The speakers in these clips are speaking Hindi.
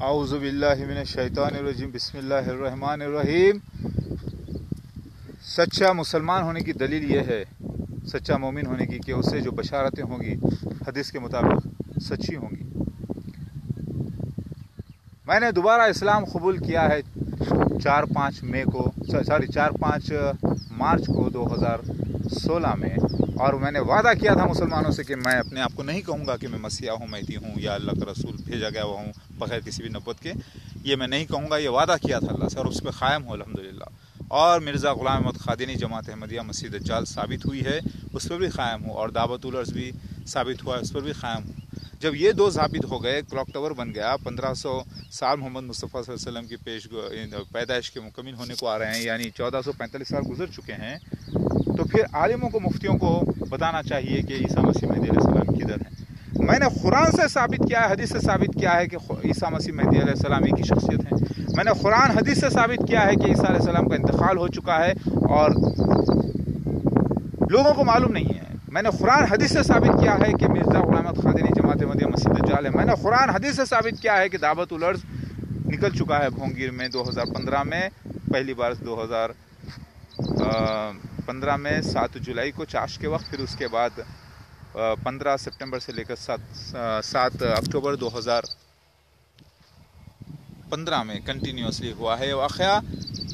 आउज़बिल्लिमिनशैतानरजीम बिस्मिल्लाहिर्रहमानिर्रहीम सच्चा मुसलमान होने की दलील यह है, सच्चा मोमिन होने की, कि उससे जो बशारतें होंगी, हदीस के मुताबिक सच्ची होंगी। मैंने दोबारा इस्लाम कबूल किया है चार पाँच मई को सॉरी, चार पाँच मार्च को 2016 में। और मैंने वादा किया था मुसलमानों से कि मैं अपने आप को नहीं कहूँगा कि मैं मसीहा हूँ मैती हूँ, या अल्लाह का रसूल भेजा गया हुआ हूँ, बगैर किसी भी नबत के। ये मैं नहीं कहूँगा, ये वादा किया था अल्लाह से और उस पर क़ायम हो अलहमदिल्ला और मिर्ज़ा ग़ुलाम अहमद खादिनी जमात अहमदिया मसीद जाल साबित हुई है, उस पर भी क़ायम हूँ। और दावत उलर्स भी साबित हुआ है, उस पर भी क़ायम हूँ। जब ये दो साबित हो गए, क्लॉक टावर बन गया, पंद्रह सौ साल मोहम्मद मुस्तफ़ा वसल्लम की पेश पैदाइश के मुकमिल होने को आ रहे हैं, यानी चौदह सौ पैंतालीस साल गुजर चुके हैं तो फिर आलिमों को, मुफ्तियों को बताना चाहिए कि ईसा मसीह महदी सलाम किधर है। मैंने कुरान से साबित किया है, हदीस से साबित किया है कि ईसा मसीह महदी सलाम एक ही शख्सियत है। मैंने कुरान, हदीस से साबित किया है कि ईसा सलाम का इंतकाल हो चुका है और लोगों को मालूम नहीं है। मैंने कुरान, हदीस से साबित किया है कि मिर्ज़ा गुलामत खादिनी जमात मदिया मसीद जाल है। मैंने कुरान, हदीस से साबित किया है कि दावत उलर्ज निकल चुका है भोंगीर में 2015 में, पहली बार 2015 में 7 जुलाई को चाश के वक्त, फिर उसके बाद 15 सितंबर से लेकर सात सात अक्टूबर 2015 में कंटिन्यूसली हुआ है वाक़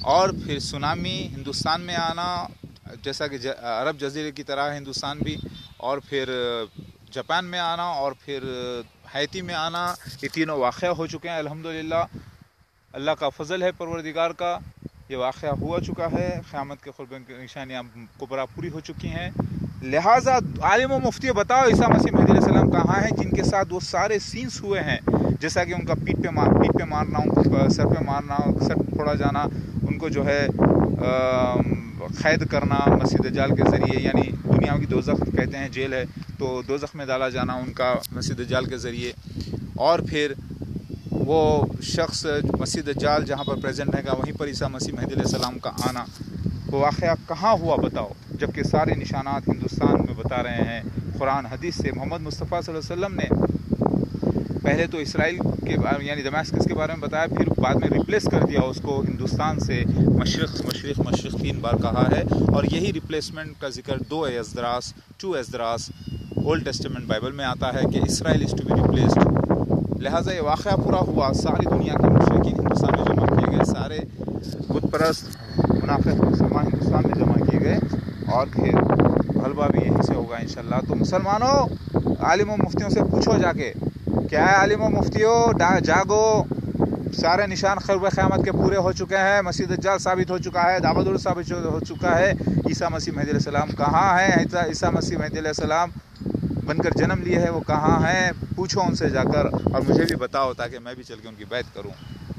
और फिर सुनामी हिंदुस्तान में आना, जैसा कि अरब जजीरे की तरह हिंदुस्तान भी, और फिर जापान में आना, और फिर हैती में आना, ये तीनों वाक़ हो चुके हैं, अल्हम्दुलिल्लाह। अल्लाह का फजल है, परवरदिगार का। ये वाक़ हुआ चुका है। क़्यामत के खुरबन की निशानियाँ कुबरा पूरी हो चुकी हैं। लिहाजा आलिम मुफ्ती बताओ, ईसा मसीह महदी सलाम कहाँ हैं, जिनके साथ वो सारे सीन्स हुए हैं? जैसा कि उनका पीठ पे मार पीठ पे मारना, उनको सर पे मारना, सर फोड़ा जाना, उनको जो है कैद करना, मस्जिद जाल के ज़रिए, यानी दुनिया की दोजख कहते हैं, जेल है तो दोजख में डाला जाना उनका मस्जिद जाल के ज़रिए। और फिर वो शख्स, मस्जिद जाल जहाँ पर प्रेजेंट रहेगा, वहीं पर ईसा मसीह महदी सलाम का आना। वो वाक़ कहाँ हुआ बताओ? जबकि सारे निशानात हिंदुस्तान में बता रहे हैं। कुरान, हदीस से मोहम्मद मुस्तफ़ा वसल्लम ने पहले तो इसराइल के यानी दमास्कस के बारे में बताया, फिर बाद में रिप्लेस कर दिया उसको हिंदुस्तान से। मशरक़ मशरक़ मशरक़ तीन बार कहा है। और यही रिप्लेसमेंट का ज़िक्र दो Esdras, two Esdras old testament Bible में आता है कि Israel is to be replaced लिहाजा ये वाक़ पूरा हुआ सारी दुनिया के मशरक़ हिंदुस्तान में जमा किए गए सारे बुत परस्त मुनाफ़ मुसलमान हिंदुस्तान में जमा किए गए और फिर हलवा भी यहीं से होगा इन तो मुसलमानों आलिम मुफ्तियों से पूछो जाके क्या है आलिम मुफ्तियों जागो सारे निशान खरब क़्यामत के पूरे हो चुके हैं मसीद जाल साबित हो चुका है दावदुल साबित हो चुका है ईसा मसीह महदी सलाम कहाँ है ईसा मसीह महदी सलाम बनकर जन्म लिए है वो कहाँ हैं पूछो उनसे जाकर और मुझे भी बताओ ताकि मैं भी चल के उनकी बैत करूँ।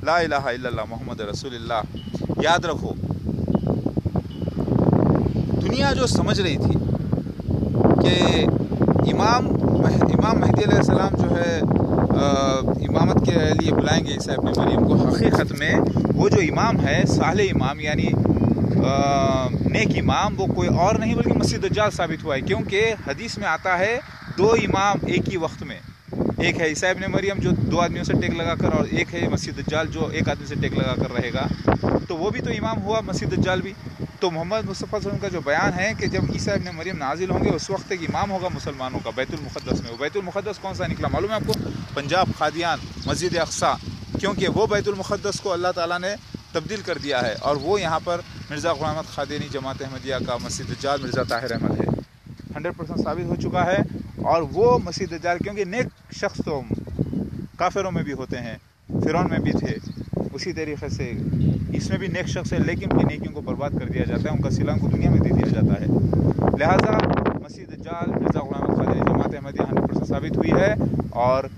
ला इल्लल्लाह मोहम्मद रसूलुल्लाह। याद रखो दुनिया जो समझ रही थी कि इमाम इमाम महदी सलाम जो है आ, इमामत के लिए बुलाएँगे ईसा अपने मरीम को। हकीकत में वो जो इमाम है साल इमाम यानी नेक इमाम, वो कोई और नहीं, बल्कि मस्जिद दज्जाल साबित हुआ है, क्योंकि हदीस में आता है, दो इमाम एक ही वक्त में। एक है ईसा इबन मरियम, जो दो आदमियों से टेक लगाकर, और एक है मस्जिद दज्जाल, जो एक आदमी से टेक लगाकर रहेगा। तो वो भी तो इमाम हुआ, मस्जिद दज्जाल भी। तो मोहम्मद मुस्तफ़ा का जो बयान है कि जब ईसा इबन मरियम नाजिल होंगे, उस वक्त एक इमाम होगा मुसलमानों का बैतुलमुक़दस में। वो बैतुलमुक़दस कौन सा निकला मालूम है आपको? पंजाब खादियान, मस्जिद अक्सा। क्योंकि वो बैतुलमुक़दस को अल्लाह ताला ने तब्दील कर दिया है और वो यहाँ पर मिर्ज़ा ग़ुलामत खादिनी, जमात अहमदिया का मस्जिद जाल मिर्ज़ा ताहिर अहमद है। हंड्रेड परसेंट साबित हो चुका है और वो मस्जिद जाल, क्योंकि नेक शख्स तो काफिरों में भी होते हैं, फ़िरौन में भी थे, उसी तरीके से इसमें भी नेक शख्स है, लेकिन उनकी नेकियों को बर्बाद कर दिया जाता है, उनका सिला को दुनिया में दे दिया जाता है। लिहाजा मसीद जाल मिर्ज़ा गुलाम खादिर जमात अहमदिया हंड्रेड परसेंट साबित हुई है और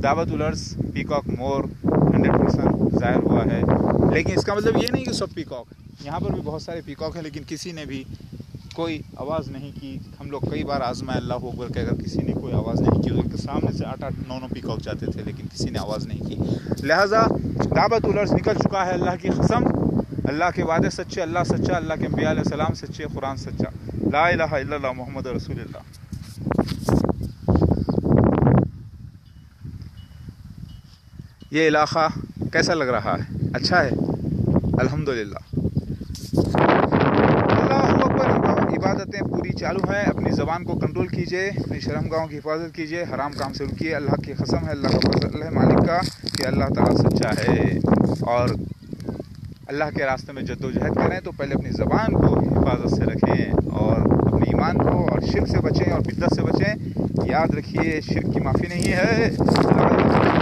दावत उलर्स, पीकॉक मोर हंड्रेड परसेंट ज़ाहिर हुआ है। लेकिन इसका मतलब ये नहीं कि सब पीकॉक यहाँ पर भी बहुत सारे पीकॉक हैं, लेकिन किसी ने भी कोई आवाज़ नहीं की। हम लोग कई बार आजमाए, अल्लाह अकबर कहकर किसी ने कोई आवाज़ नहीं की तो सामने से आठ आठ, नौ नौ पीकॉक जाते थे, लेकिन किसी ने आवाज़ नहीं की। लिहाजा दावत उलर्स निकल चुका है अल्लाह की कसम। अल्लाह के वादे सच्चे, अल्लाह सच्चा, अल्लाह के अम्बिया सच्चे, कुरान सच्चा। ला मोहम्मद रसूलुल्लाह। ये इलाका कैसा लग रहा है? अच्छा है? अल्हम्दुलिल्लाह। इबादतें पूरी चालू हैं। अपनी ज़बान को कंट्रोल कीजिए, अपनी शर्म गाँव की हिफाजत कीजिए। हराम काम से रुकिए अल्लाह की कसम है, अल्लाह का फजल है मालिक का, कि अल्लाह ताला सच्चा है। और अल्लाह के रास्ते में जद्दोजहद करें तो पहले अपनी ज़बान को हिफाजत से रखें और अपने ईमान को और शिरक से बचें और बिद्दत से बचें। याद रखिए, शिरक की माफ़ी नहीं है।